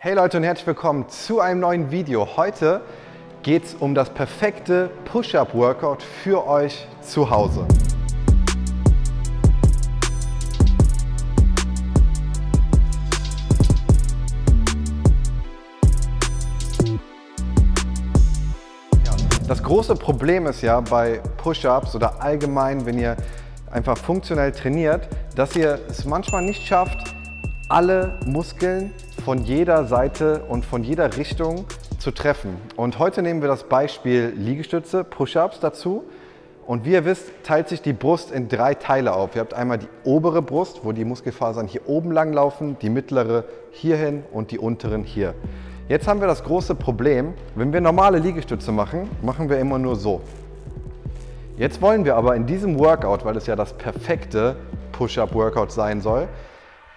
Hey Leute und herzlich willkommen zu einem neuen Video. Heute geht es um das perfekte Push-Up-Workout für euch zu Hause. Das große Problem ist ja bei Push-Ups oder allgemein, wenn ihr einfach funktionell trainiert, dass ihr es manchmal nicht schafft, alle Muskeln von jeder Seite und von jeder Richtung zu treffen. Und heute nehmen wir das Beispiel Liegestütze, Push-Ups dazu. Und wie ihr wisst, teilt sich die Brust in drei Teile auf. Ihr habt einmal die obere Brust, wo die Muskelfasern hier oben lang laufen, die mittlere hierhin und die unteren hier. Jetzt haben wir das große Problem, wenn wir normale Liegestütze machen, machen wir immer nur so. Jetzt wollen wir aber in diesem Workout, weil es ja das perfekte Push-Up-Workout sein soll,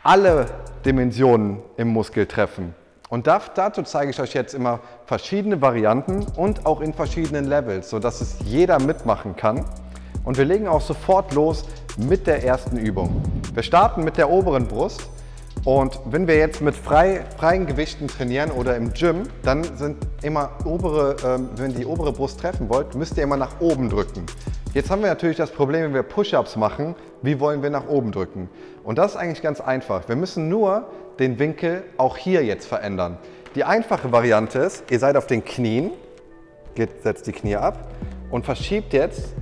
alle Dimensionen im Muskel treffen. Und dazu zeige ich euch jetzt immer verschiedene Varianten und auch in verschiedenen Levels, sodass es jeder mitmachen kann. Und wir legen auch sofort los mit der ersten Übung. Wir starten mit der oberen Brust und wenn wir jetzt mit frei, freien Gewichten trainieren oder im Gym, dann sind immer obere, ähm, wenn ihr die obere Brust treffen wollt, müsst ihr immer nach oben drücken. Jetzt haben wir natürlich das Problem, wenn wir Push-Ups machen, wie wollen wir nach oben drücken? Und das ist eigentlich ganz einfach. Wir müssen nur den Winkel auch hier jetzt verändern. Die einfache Variante ist, ihr seid auf den Knien, setzt die Knie ab und verschiebt jetzt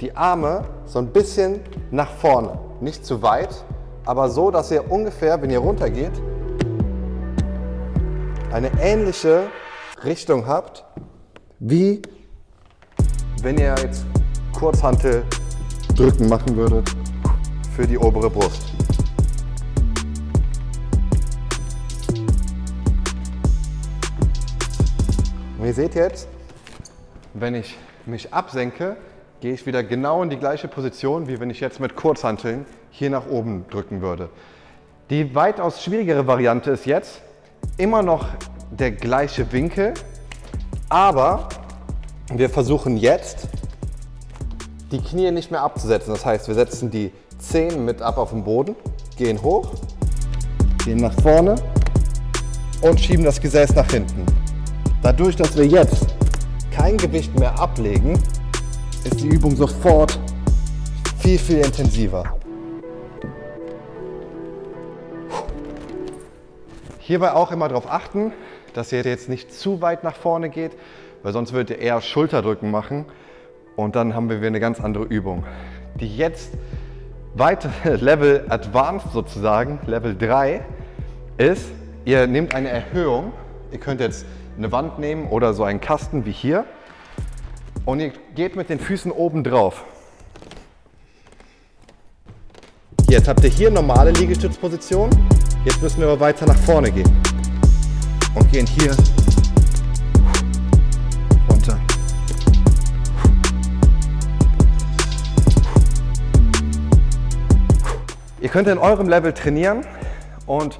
die Arme so ein bisschen nach vorne. Nicht zu weit, aber so, dass ihr ungefähr, wenn ihr runtergeht, eine ähnliche Richtung habt, wie wenn ihr jetzt Kurzhantel drücken machen würdet für die obere Brust. Und ihr seht jetzt, wenn ich mich absenke, gehe ich wieder genau in die gleiche Position, wie wenn ich jetzt mit Kurzhanteln hier nach oben drücken würde. Die weitaus schwierigere Variante ist jetzt immer noch der gleiche Winkel, aber wir versuchen jetzt die Knie nicht mehr abzusetzen. Das heißt, wir setzen die Zehen mit ab auf den Boden, gehen hoch, gehen nach vorne und schieben das Gesäß nach hinten. Dadurch, dass wir jetzt kein Gewicht mehr ablegen, ist die Übung sofort viel, viel intensiver. Hierbei auch immer darauf achten, dass ihr jetzt nicht zu weit nach vorne geht, weil sonst würdet ihr eher Schulterdrücken machen und dann haben wir eine ganz andere Übung. Die jetzt weitere Level Advanced sozusagen, Level 3, ist, ihr nehmt eine Erhöhung. Ihr könnt jetzt eine Wand nehmen oder so einen Kasten wie hier und ihr geht mit den Füßen oben drauf. Jetzt habt ihr hier normale Liegestützposition. Jetzt müssen wir aber weiter nach vorne gehen und gehen hier Ihr könnt in eurem Level trainieren und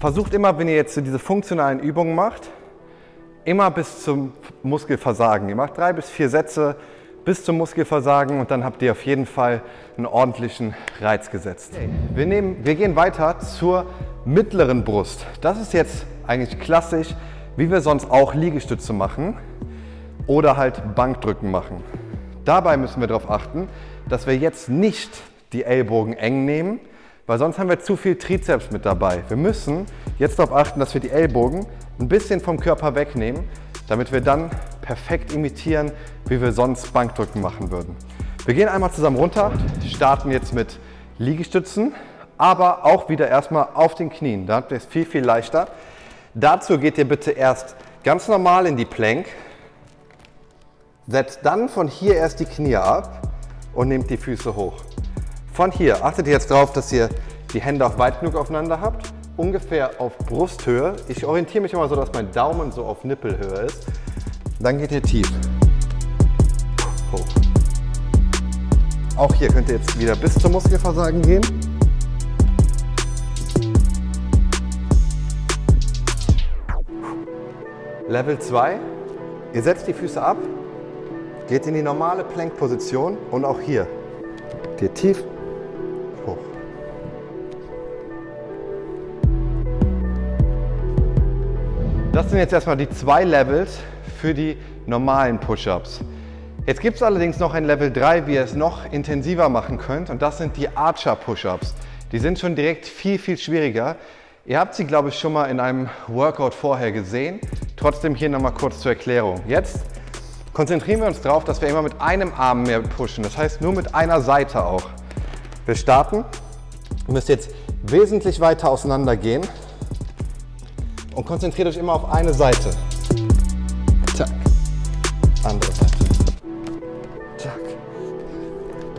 versucht immer, wenn ihr jetzt diese funktionalen Übungen macht, immer bis zum Muskelversagen. Ihr macht drei bis vier Sätze bis zum Muskelversagen und dann habt ihr auf jeden Fall einen ordentlichen Reiz gesetzt. Wir, nehmen, wir gehen weiter zur mittleren Brust. Das ist jetzt eigentlich klassisch, wie wir sonst auch Liegestütze machen oder halt Bankdrücken machen. Dabei müssen wir darauf achten, dass wir jetzt nicht die Ellbogen eng nehmen, weil sonst haben wir zu viel Trizeps mit dabei. Wir müssen jetzt darauf achten, dass wir die Ellbogen ein bisschen vom Körper wegnehmen, damit wir dann perfekt imitieren, wie wir sonst Bankdrücken machen würden. Wir gehen einmal zusammen runter, starten jetzt mit Liegestützen, aber auch wieder erstmal auf den Knien. Da habt ihr es viel, viel leichter. Dazu geht ihr bitte erst ganz normal in die Plank, setzt dann von hier erst die Knie ab und nehmt die Füße hoch. Von hier achtet ihr jetzt darauf, dass ihr die Hände auch weit genug aufeinander habt, ungefähr auf Brusthöhe. Ich orientiere mich immer so, dass mein Daumen so auf Nippelhöhe ist. Dann geht ihr tief. Hoch. Auch hier könnt ihr jetzt wieder bis zum Muskelversagen gehen. Level 2. Ihr setzt die Füße ab, geht in die normale Plank-Position und auch hier geht tief Das sind jetzt erstmal die zwei Levels für die normalen Push-Ups. Jetzt gibt es allerdings noch ein Level 3, wie ihr es noch intensiver machen könnt und das sind die Archer Push-Ups. Die sind schon direkt viel, viel schwieriger. Ihr habt sie, glaube ich, schon mal in einem Workout vorher gesehen. Trotzdem hier nochmal kurz zur Erklärung. Jetzt konzentrieren wir uns darauf, dass wir immer mit einem Arm mehr pushen. Das heißt nur mit einer Seite auch. Wir starten. Ihr müsst jetzt wesentlich weiter auseinander gehen und konzentriert euch immer auf eine Seite. Zack. Andere Seite. Zack.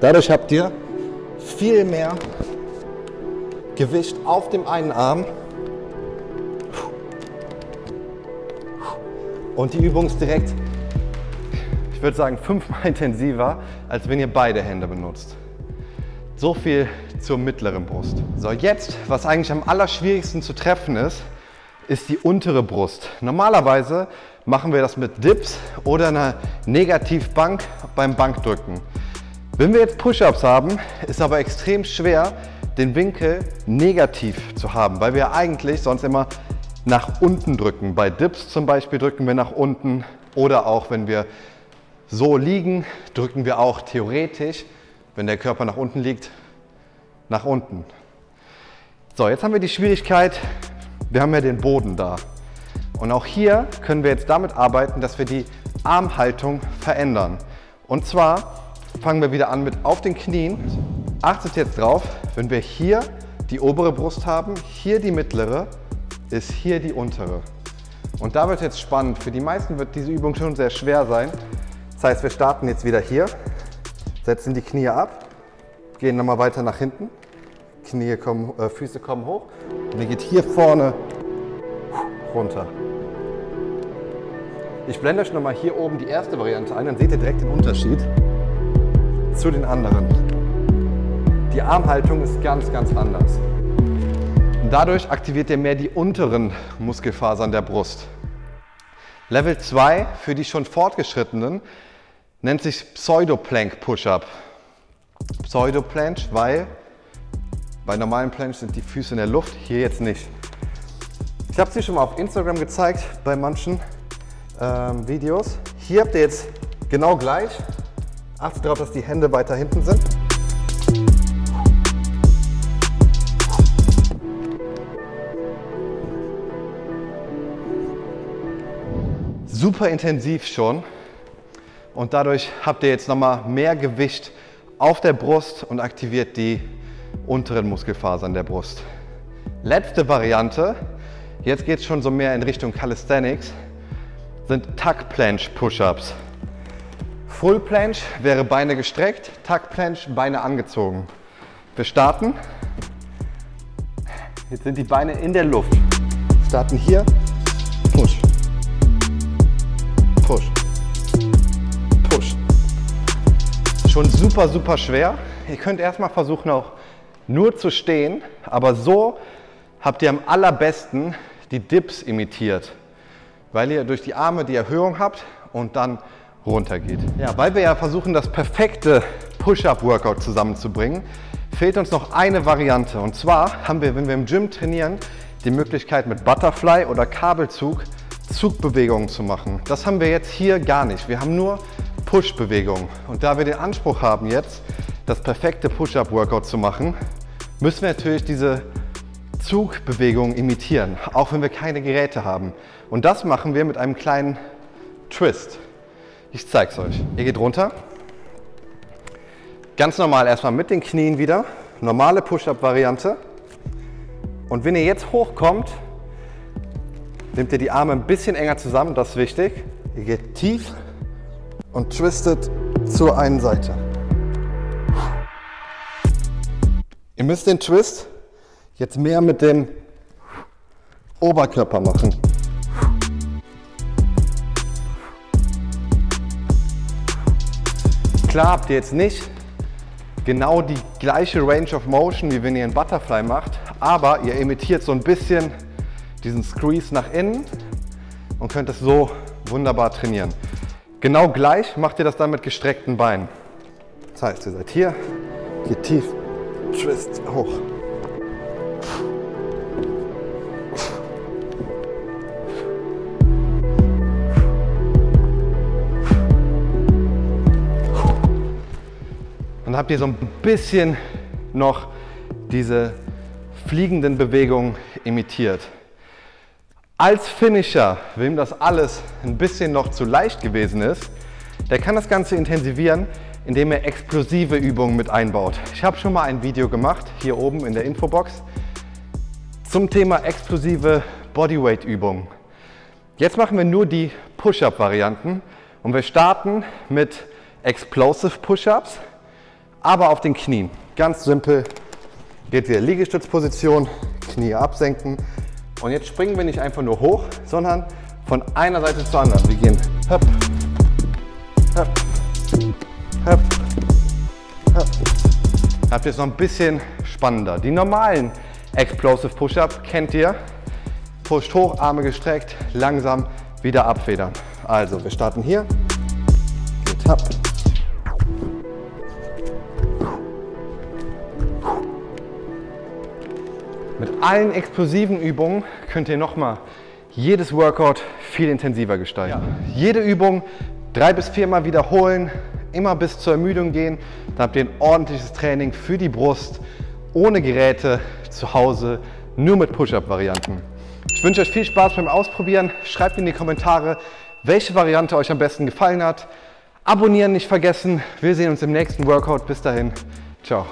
Dadurch habt ihr viel mehr Gewicht auf dem einen Arm. Und die Übung ist direkt ich würde sagen, fünfmal intensiver, als wenn ihr beide Hände benutzt. So viel zur mittleren Brust. So, jetzt, was eigentlich am allerschwierigsten zu treffen ist, ist die untere Brust. Normalerweise machen wir das mit Dips oder einer Negativbank beim Bankdrücken. Wenn wir jetzt Push-Ups haben, ist aber extrem schwer, den Winkel negativ zu haben, weil wir eigentlich sonst immer nach unten drücken. Bei Dips zum Beispiel drücken wir nach unten oder auch wenn wir so liegen, drücken wir auch theoretisch, wenn der Körper nach unten liegt, nach unten. So, jetzt haben wir die Schwierigkeit, wir haben ja den Boden da. Und auch hier können wir jetzt damit arbeiten, dass wir die Armhaltung verändern. Und zwar fangen wir wieder an mit auf den Knien. Achtet jetzt drauf, wenn wir hier die obere Brust haben, hier die mittlere, ist hier die untere. Und da wird jetzt spannend. Für die meisten wird diese Übung schon sehr schwer sein, das heißt, wir starten jetzt wieder hier, setzen die Knie ab, gehen nochmal weiter nach hinten, Knie kommen, äh, Füße kommen hoch und ihr geht hier vorne runter. Ich blende euch nochmal hier oben die erste Variante ein, dann seht ihr direkt den Unterschied zu den anderen. Die Armhaltung ist ganz, ganz anders. Und dadurch aktiviert ihr mehr die unteren Muskelfasern der Brust. Level 2 für die schon Fortgeschrittenen nennt sich Pseudo-Plank Push-Up. Pseudo-Plank, weil bei normalen Plank sind die Füße in der Luft, hier jetzt nicht. Ich habe sie schon mal auf Instagram gezeigt bei manchen ähm, Videos. Hier habt ihr jetzt genau gleich. Achtet darauf, dass die Hände weiter hinten sind. Super intensiv schon. Und dadurch habt ihr jetzt nochmal mehr Gewicht auf der Brust und aktiviert die unteren Muskelfasern der Brust. Letzte Variante, jetzt geht es schon so mehr in Richtung Calisthenics, sind Tuck Planche Push-Ups. Full Planche wäre Beine gestreckt, Tuck Planche Beine angezogen. Wir starten. Jetzt sind die Beine in der Luft. Starten hier, Push, Push. Schon super, super schwer. Ihr könnt erstmal versuchen auch nur zu stehen, aber so habt ihr am allerbesten die Dips imitiert, weil ihr durch die Arme die Erhöhung habt und dann runter geht. Ja, weil wir ja versuchen, das perfekte Push-Up-Workout zusammenzubringen, fehlt uns noch eine Variante. Und zwar haben wir, wenn wir im Gym trainieren, die Möglichkeit mit Butterfly oder Kabelzug Zugbewegungen zu machen. Das haben wir jetzt hier gar nicht. Wir haben nur Push-Bewegung. Und da wir den Anspruch haben jetzt, das perfekte Push-Up-Workout zu machen, müssen wir natürlich diese Zugbewegung imitieren, auch wenn wir keine Geräte haben. Und das machen wir mit einem kleinen Twist. Ich zeige es euch. Ihr geht runter. Ganz normal erstmal mit den Knien wieder. Normale Push-Up-Variante. Und wenn ihr jetzt hochkommt, nehmt ihr die Arme ein bisschen enger zusammen, das ist wichtig. Ihr geht tief und twistet zur einen Seite. Ihr müsst den Twist jetzt mehr mit dem Oberkörper machen. Klar habt ihr jetzt nicht genau die gleiche Range of Motion, wie wenn ihr einen Butterfly macht, aber ihr imitiert so ein bisschen diesen Squeeze nach innen und könnt es so wunderbar trainieren. Genau gleich macht ihr das dann mit gestreckten Beinen. Das heißt, ihr seid hier, geht tief, Twist hoch. Und habt ihr so ein bisschen noch diese fliegenden Bewegungen imitiert. Als Finisher, wem das alles ein bisschen noch zu leicht gewesen ist, der kann das Ganze intensivieren, indem er explosive Übungen mit einbaut. Ich habe schon mal ein Video gemacht, hier oben in der Infobox, zum Thema explosive Bodyweight-Übungen. Jetzt machen wir nur die Push-Up-Varianten und wir starten mit Explosive Push-Ups, aber auf den Knien. Ganz simpel, geht wieder Liegestützposition, Knie absenken, und jetzt springen wir nicht einfach nur hoch, sondern von einer Seite zur anderen. Wir gehen höpp, höpp, höpp. Habt ihr es noch ein bisschen spannender. Die normalen Explosive Push-Up kennt ihr. Pusht hoch, Arme gestreckt, langsam wieder abfedern. Also, wir starten hier. Geht hopp. Mit allen explosiven Übungen könnt ihr nochmal jedes Workout viel intensiver gestalten. Ja. Jede Übung drei bis viermal wiederholen, immer bis zur Ermüdung gehen. Dann habt ihr ein ordentliches Training für die Brust, ohne Geräte, zu Hause, nur mit Push-Up-Varianten. Ich wünsche euch viel Spaß beim Ausprobieren. Schreibt in die Kommentare, welche Variante euch am besten gefallen hat. Abonnieren nicht vergessen. Wir sehen uns im nächsten Workout. Bis dahin. Ciao.